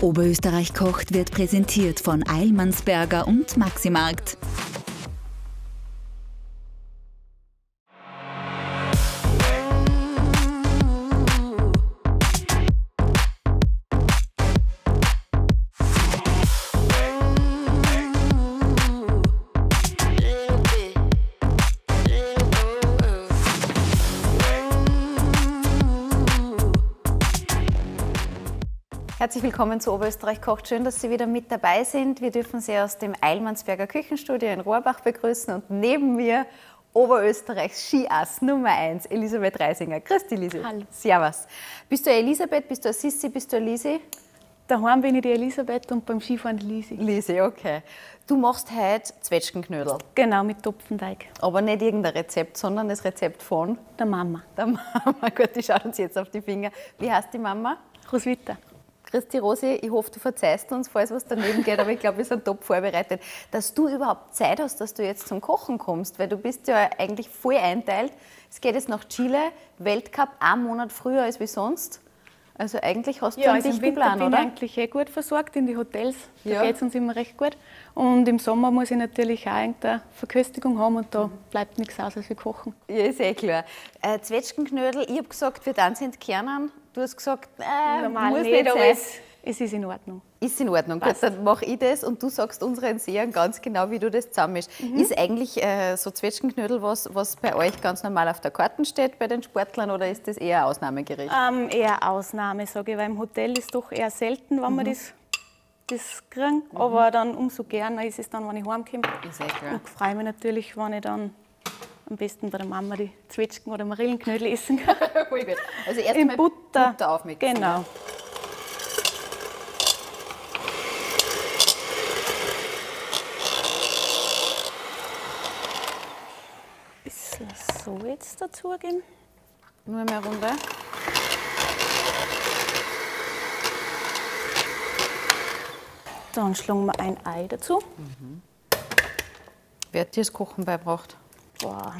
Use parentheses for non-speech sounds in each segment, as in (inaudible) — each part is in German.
Oberösterreich kocht wird präsentiert von Eilmannsberger und Maximarkt. Herzlich willkommen zu Oberösterreich kocht. Schön, dass Sie wieder mit dabei sind. Wir dürfen Sie aus dem Eilmannsberger Küchenstudio in Rohrbach begrüßen und neben mir Oberösterreichs Skiass Nummer 1, Elisabeth Reisinger. Christi, Lisi. Hallo. Servus. Bist du Elisabeth, bist du Sissi, bist du Lisi? Daheim bin ich die Elisabeth und beim Skifahren die Lisi. Lisi, okay. Du machst heute Zwetschgenknödel, Genau, mit Topfenteig. aber nicht irgendein Rezept, sondern das Rezept von Der Mama. der Mama. (laughs) Gut, die schaut uns jetzt auf die Finger. Wie heißt die Mama? Roswitha. Christi Rosi, ich hoffe, du verzeihst uns, falls was daneben geht, aber ich glaube, wir sind top vorbereitet. Dass du überhaupt Zeit hast, dass du jetzt zum Kochen kommst, weil du bist ja eigentlich voll einteilt. Es geht jetzt nach Chile, Weltcup, einen Monat früher als wie sonst. Also eigentlich hast du Ja, einen also dichten Plan, oder? eigentlich eh gut versorgt in die Hotels. Da Ja. geht es uns immer recht gut. Und im Sommer muss ich natürlich auch irgendeine Verköstigung haben und da bleibt nichts aus als wir kochen. Ja, ist eh klar. Äh, Zwetschgenknödel, ich habe gesagt, wir tanzen in Kernen. Du hast gesagt, äh, Normal muss nicht, aber es, es ist in Ordnung. Ist in Ordnung. Gut, dann mache ich das und du sagst unseren Sehern ganz genau, wie du das zusammenmischst. Mhm. Ist eigentlich äh, so Zwetschgenknödel was, was bei euch ganz normal auf der Karte steht bei den Sportlern oder ist das eher Ausnahmegericht? Ähm, eher Ausnahme, sage ich, weil im Hotel ist doch eher selten, wenn wir das, das kriegen. Aber dann umso gerne ist es dann, wenn ich heimkomme. Ist eh klar. Und freue mich natürlich, wenn ich dann am besten bei der Mama die Zwetschgen oder Marillenknödel essen kann. (laughs) Also erst In mal Butter. Butter aufmixen. Genau. Bisschen Salz dazugeben. Nur mehr Runde. Dann schlagen wir ein Ei dazu. Wer hat dir das Kochen beibracht? Boah,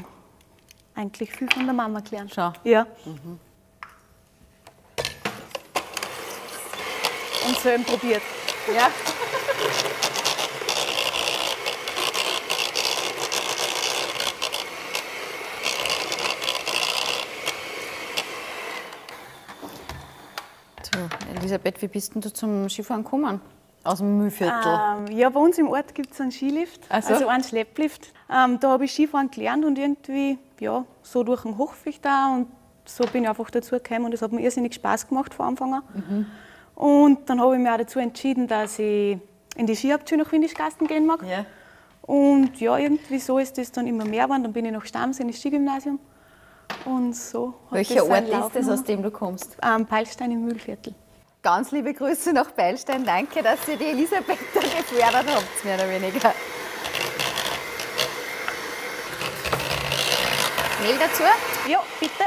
eigentlich viel von der Mama gelernt. Schau. Ja. Und so probiert. Ja. So, Elisabeth, wie bist denn du zum Skifahren gekommen? Aus dem Mühlviertel. Ähm, ja, bei uns im Ort gibt es einen Skilift, so. also einen Schlepplift. Ähm, da habe ich Skifahren gelernt und irgendwie ja, so durch den Hochficht da und so bin ich einfach dazu gekommen und es hat mir irrsinnig Spaß gemacht von Anfang an. Mhm. Und dann habe ich mich auch dazu entschieden, dass ich in die Skiabteilung nach Windischgasten gehen mag. Ja. Und ja, irgendwie so ist das dann immer mehr geworden. Dann bin ich nach Stams ins Skigymnasium. Und so Welcher das Ort ist das, aus dem du kommst? Ähm, Peilstein im Mühlviertel. Ganz liebe Grüße nach Beilstein. Danke, dass ihr die Elisabeth da gefördert habt, mehr oder weniger. Mehl dazu? Ja, bitte.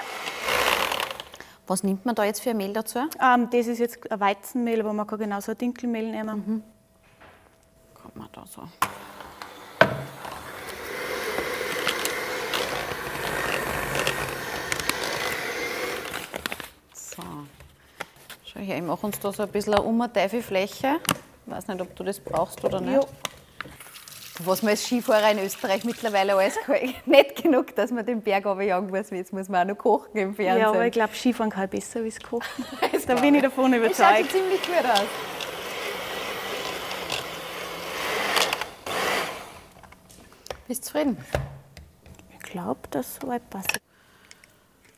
Was nimmt man da jetzt für ein Mehl dazu? Ähm, das ist jetzt ein Weizenmehl, aber man kann genauso ein Dinkelmehl nehmen. Mhm. Kommt man da so. So. Schau her, ich mache uns da so ein bisschen eine Fläche. Ich weiß nicht, ob du das brauchst oder nicht. Ja. Was man als Skifahrer in Österreich mittlerweile alles kann. Nicht genug, dass man den Berg runterjagen muss. Jetzt muss man auch noch kochen im Fernsehen. Ja, aber ich glaube, Skifahren kann ich besser als Kochen. (laughs) Das da bin ich davon Das schaut schon überzeugt. ziemlich gut aus. Bist du zufrieden? Ich glaube, das soweit passt.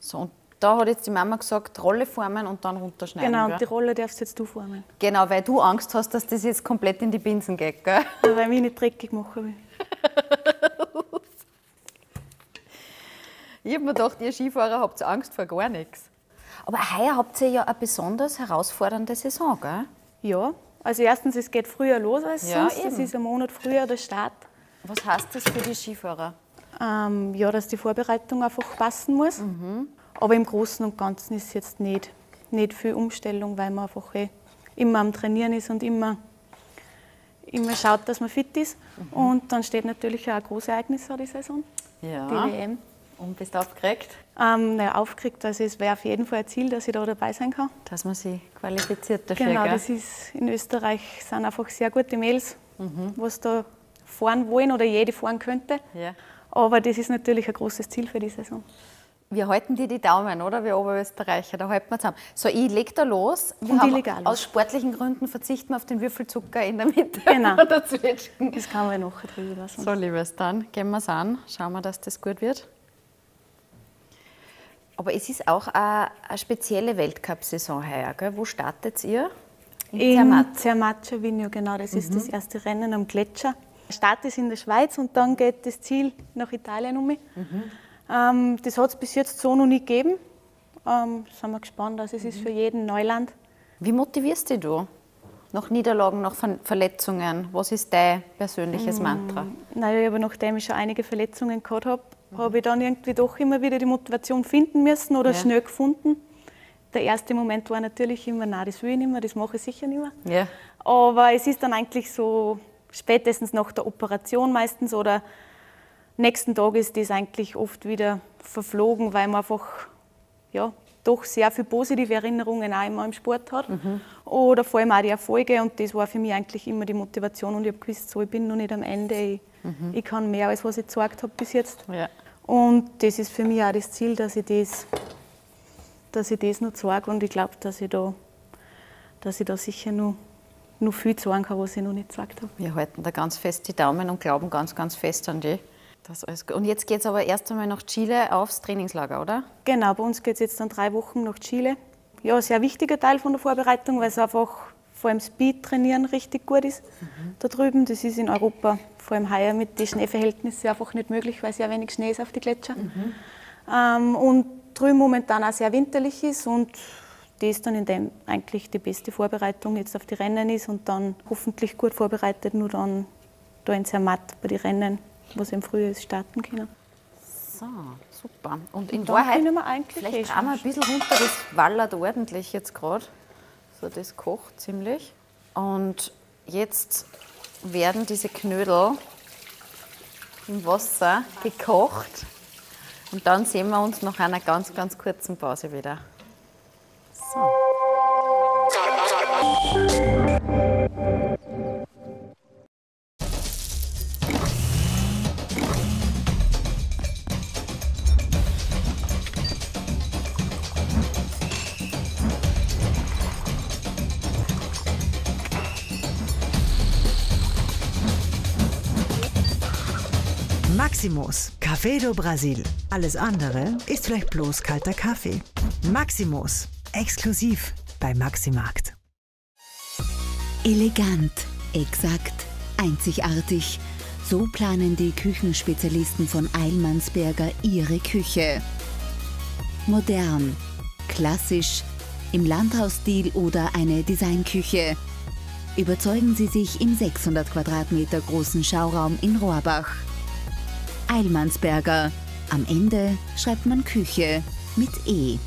So, und da hat jetzt die Mama gesagt, Rolle formen und dann runterschneiden. Genau, und die Rolle darfst jetzt du formen. genau, weil du Angst hast, dass das jetzt komplett in die Binsen geht. Gell? (laughs) Ja, weil ich mich nicht dreckig machen will. Ich habe mir gedacht, ihr Skifahrer habt Angst vor gar nichts. Aber heuer habt ihr ja eine besonders herausfordernde Saison, gell? Ja, also erstens, es geht früher los als Ja, sonst. Es ist ein Monat früher der Start. Was heißt das für die Skifahrer? Ähm, ja, dass die Vorbereitung einfach passen muss. Mhm. Aber im Großen und Ganzen ist jetzt nicht, nicht viel Umstellung, weil man einfach eh immer am Trainieren ist und immer, immer schaut, dass man fit ist. Mhm. Und dann steht natürlich auch ein großes Ereignis an die Saison, Ja. die WM. Und bist du aufgeregt? Ähm, naja, aufgeregt, also es wäre auf jeden Fall ein Ziel, dass ich da dabei sein kann. Dass man sich qualifiziert dafür, Genau, gell? das ist in Österreich sind einfach sehr gute Mädels, Mhm. was da fahren wollen oder jede fahren könnte. Ja. Aber das ist natürlich ein großes Ziel für die Saison. Wir halten dir die Daumen, oder? Wir Oberösterreicher, da halten wir zusammen. So, ich leg da los. Wir Und los. Aus sportlichen Gründen verzichten wir auf den Würfelzucker in der Mitte Genau. von der Zwetschgen. Das kann man nachher drüber lassen. So, Liebes, dann gehen wir es an. Schauen wir, dass das gut wird. Aber es ist auch eine, eine spezielle Weltcup-Saison heuer. Gell? Wo startet ihr? In Zermatt. Zermatt Cervino, genau. Das Mhm. ist das erste Rennen am Gletscher. Der Start ist in der Schweiz und dann geht das Ziel nach Italien um. Mhm. Ähm, das hat es bis jetzt so noch nie gegeben. Ähm, sind wir gespannt. Also es ist für jeden Neuland. Wie motivierst dich du? Nach Niederlagen, nach Ver Verletzungen? Was ist dein persönliches Mantra? Naja, aber nachdem ich schon einige Verletzungen gehabt habe, habe ich dann irgendwie doch immer wieder die Motivation finden müssen oder Ja. schnell gefunden. Der erste Moment war natürlich immer, nein, das will ich nicht mehr, das mache ich sicher nicht mehr. Ja. Aber es ist dann eigentlich so spätestens nach der Operation meistens oder nächsten Tag ist das eigentlich oft wieder verflogen, weil man einfach ja, doch sehr viele positive Erinnerungen auch immer im Sport hat. Oder vor allem auch die Erfolge und das war für mich eigentlich immer die Motivation und ich habe gewusst, so, ich bin noch nicht am Ende, ich, ich kann mehr als was ich gezeigt habe bis jetzt. ja. Und das ist für mich auch das Ziel, dass ich das, dass ich das noch zeige und ich glaube, dass ich da, dass ich da sicher noch, noch viel zeigen kann, was ich noch nicht gezeigt habe. Wir halten da ganz fest die Daumen und glauben ganz, ganz fest an dich. Das alles gut. Und jetzt geht es aber erst einmal nach Chile aufs Trainingslager, oder? Genau, bei uns geht es jetzt dann drei Wochen nach Chile. Ja, sehr wichtiger Teil von der Vorbereitung, weil es einfach vor allem Speed trainieren richtig gut ist da drüben. Das ist in Europa, vor allem heuer mit den Schneeverhältnissen einfach nicht möglich, weil sehr wenig Schnee ist auf die Gletscher. Ähm, und drüben momentan auch sehr winterlich ist und das dann in dem eigentlich die beste Vorbereitung jetzt auf die Rennen ist und dann hoffentlich gut vorbereitet nur dann da in Zermatt bei den Rennen, was im Frühjahr ist, starten können. So, super. Und in dann Wahrheit, vielleicht drehen wir ein bisschen runter, das wallert ordentlich jetzt gerade. So, das kocht ziemlich. Und jetzt werden diese Knödel im Wasser gekocht. Und dann sehen wir uns nach einer ganz, ganz kurzen Pause wieder. So. Maximus, Café do Brasil. Alles andere ist vielleicht bloß kalter Kaffee. Maximus, exklusiv bei Maximarkt. Elegant, exakt, einzigartig. So planen die Küchenspezialisten von Eilmannsberger ihre Küche. Modern, klassisch, im Landhausstil oder eine Designküche. Überzeugen Sie sich im 600 Quadratmeter großen Schauraum in Rohrbach. Eilmannsberger. Am Ende schreibt man Küche mit E.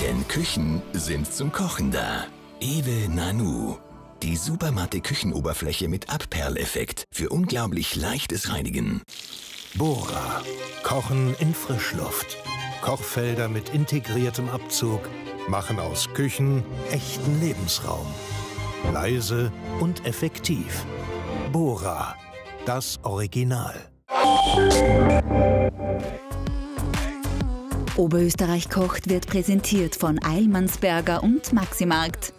Denn Küchen sind zum Kochen da. Ewe Nanu. Die supermatte Küchenoberfläche mit Abperleffekt für unglaublich leichtes Reinigen. Bora. Kochen in Frischluft. Kochfelder mit integriertem Abzug machen aus Küchen echten Lebensraum. Leise und effektiv. Bora. Das Original. Oberösterreich kocht wird präsentiert von Eilmannsberger und Maximarkt.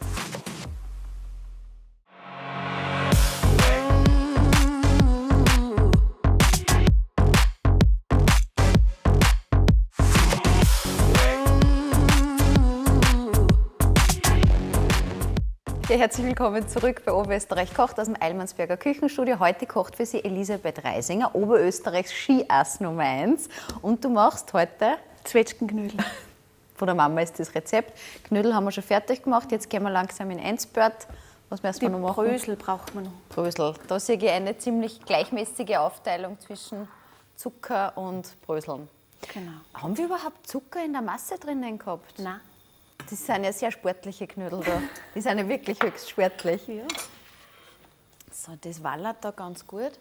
Ja, herzlich willkommen zurück bei Oberösterreich kocht aus dem Eilmannsberger Küchenstudio. Heute kocht für Sie Elisabeth Reisinger, Oberösterreichs Skiass Nummer 1. Und du machst heute, Zwetschgenknödel. von der Mama ist das Rezept, Knödel haben wir schon fertig gemacht, jetzt gehen wir langsam in Endspurt. Was müssen wir noch machen? Brösel braucht man noch. Brösel. Da sehe ich eine ziemlich gleichmäßige Aufteilung zwischen Zucker und Bröseln. Genau. Haben wir überhaupt Zucker in der Masse drinnen gehabt? Nein. Das sind ja sehr sportliche Knödel da. Die sind ja wirklich höchst sportlich. Ja. So, das wallert da ganz gut.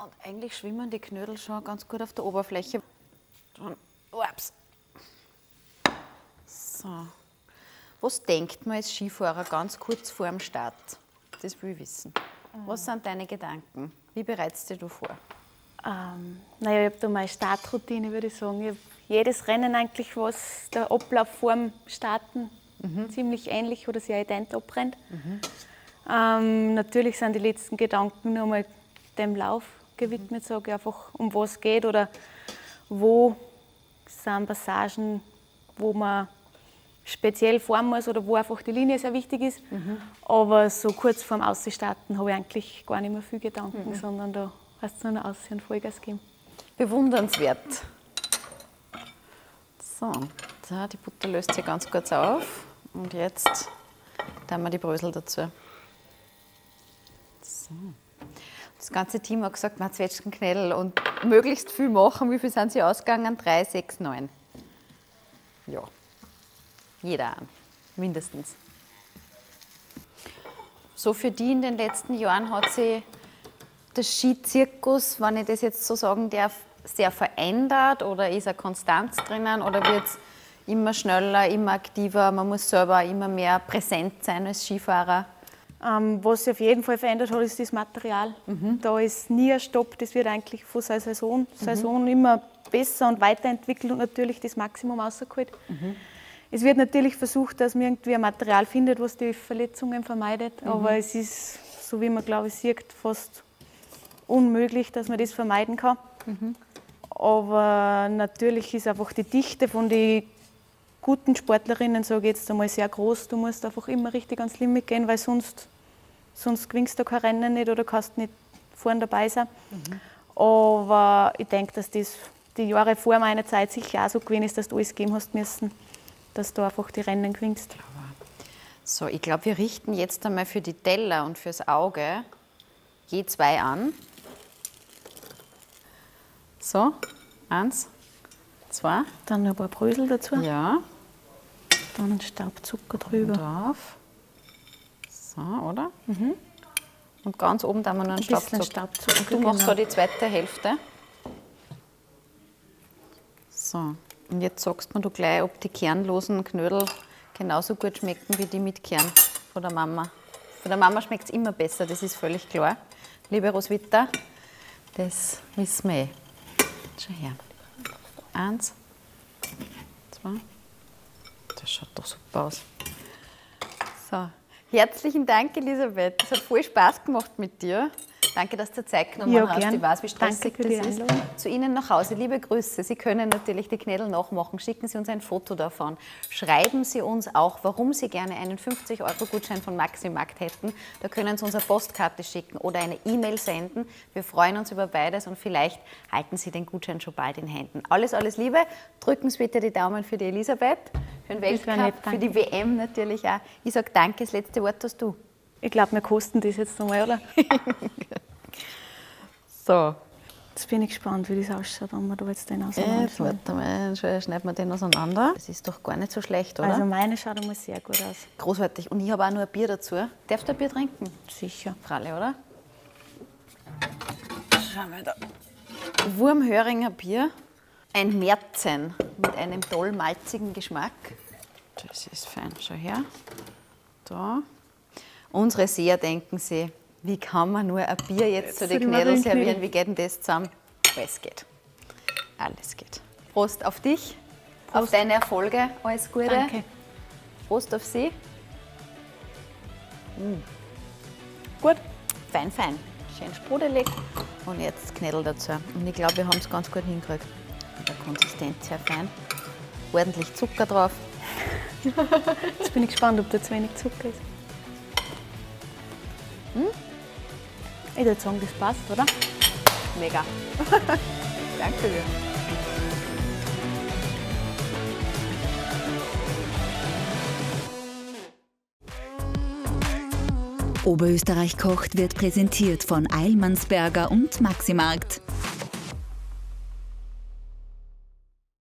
Und eigentlich schwimmen die Knödel schon ganz gut auf der Oberfläche. Schon, ups. So. Was denkt man als Skifahrer ganz kurz vor dem Start? Das will ich wissen. Was sind deine Gedanken? Wie bereitest du dich vor? Ähm, naja, ich habe da meine Startroutine, würde ich sagen. Ich jedes Rennen eigentlich, was der Ablauf vor dem Starten ziemlich ähnlich oder sehr ident abrennt. Ähm, natürlich sind die letzten Gedanken nur mal dem Lauf gewidmet, sage ich einfach, um was es geht oder wo sind Passagen, wo man speziell fahren muss oder wo einfach die Linie sehr wichtig ist. Aber so kurz vorm Ausstarten habe ich eigentlich gar nicht mehr viel Gedanken, sondern da heißt es nur noch Aussehen und Vollgas geben. Bewundernswert. So, da, die Butter löst sich ganz kurz auf. Und jetzt tun wir die Brösel dazu. So. Das ganze Team hat gesagt, man Zwetschgenknädel und möglichst viel machen. Wie viel sind sie ausgegangen? Drei, sechs, neun. Ja, jeder an, mindestens. So für die in den letzten Jahren hat sich der Skizirkus, wenn ich das jetzt so sagen darf, sehr verändert oder ist eine Konstanz drinnen oder wird es immer schneller, immer aktiver, man muss selber immer mehr präsent sein als Skifahrer? Ähm, was sich auf jeden Fall verändert hat, ist das Material. Da ist nie ein Stopp, das wird eigentlich von Saison Saison, Saison immer besser und weiterentwickelt und natürlich das Maximum rausgeholt. Es wird natürlich versucht, dass man irgendwie ein Material findet, was die Verletzungen vermeidet, aber es ist, so wie man glaube ich sieht, fast unmöglich, dass man das vermeiden kann. Aber natürlich ist einfach die Dichte von den guten Sportlerinnen, sage ich jetzt einmal, sehr groß. Du musst einfach immer richtig ans Limit gehen, weil sonst, sonst gewinnst du kein Rennen nicht oder kannst nicht vorne dabei sein. Aber ich denke, dass das die Jahre vor meiner Zeit sicher auch so gewesen ist, dass du alles geben hast müssen, dass du einfach die Rennen gewinnst. So, ich glaube, wir richten jetzt einmal für die Teller und fürs Auge je zwei an. So, eins, zwei, Dann noch ein paar Brösel dazu, ja, dann ein Staubzucker drüber. drauf. So, oder? Und ganz oben da haben wir noch einen Ein Staubzucker. Staubzucker, Du machst genau. da die zweite Hälfte. So, und jetzt sagst mir du gleich, ob die kernlosen Knödel genauso gut schmecken wie die mit Kern von der Mama. Von der Mama schmeckt es immer besser, das ist völlig klar. Liebe Roswitha, das wissen wir eh. Schau her. Eins, zwei. Das schaut doch super aus. So, herzlichen Dank, Elisabeth. Es hat voll Spaß gemacht mit dir. Danke, dass du Zeit genommen Ja, hast. gern. Ich weiß, wie stressig das ist. Zu Ihnen nach Hause. Liebe Grüße. Sie können natürlich die Knädel nachmachen. Schicken Sie uns ein Foto davon. Schreiben Sie uns auch, warum Sie gerne einen 50-Euro-Gutschein von Maximarkt hätten. Da können Sie uns eine Postkarte schicken oder eine E-Mail senden. Wir freuen uns über beides und vielleicht halten Sie den Gutschein schon bald in Händen. Alles, alles Liebe. Drücken Sie bitte die Daumen für die Elisabeth, für den Weltcup, nett, für die WM natürlich auch. Ich sage danke. Das letzte Wort hast du. Ich glaube, wir kosten das jetzt nochmal, oder? (laughs) So. Jetzt bin ich gespannt, wie das ausschaut, wenn wir da jetzt den Jetzt auseinanderschneiden. warte mal, sch- schneiden wir den auseinander. Das ist doch gar nicht so schlecht, oder? Also meine schaut einmal sehr gut aus. Großartig. Und ich habe auch nur ein Bier dazu. Darfst du ein Bier trinken? Sicher. Fralle, oder? Schauen wir da. Wurmhöringer Bier. Ein Märzen mit einem toll malzigen Geschmack. Das ist fein. Schau her. Da. Unsere Seher denken sie, wie kann man nur ein Bier jetzt zu zu den Knädel servieren? Wie geht denn das zusammen? Alles geht. Alles geht. Prost auf dich, auf deine Erfolge. Alles Gute. Danke. Prost auf Sie. Gut. Fein, fein. Schön sprudelig. Und jetzt Knädel dazu. Und ich glaube, wir haben es ganz gut hingekriegt. Mit der Konsistenz sehr fein. Ordentlich Zucker drauf. (laughs) Jetzt bin ich gespannt, ob da zu wenig Zucker ist. Ich würde sagen, das passt, oder? Mega. (laughs) Danke dir. Oberösterreich kocht wird präsentiert von Eilmannsberger und Maximarkt.